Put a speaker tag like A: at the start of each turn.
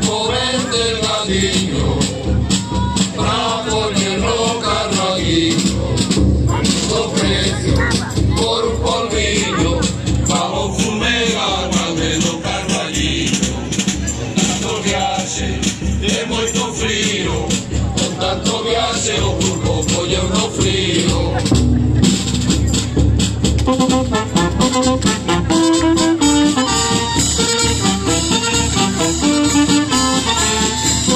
A: Por este delgadillo, bravo ni el rock and por un polvillo, bajo fumegaba de lo carallido. Con tanto viaje, es muy duro frío. Con tanto viaje, ocupo por uno frío.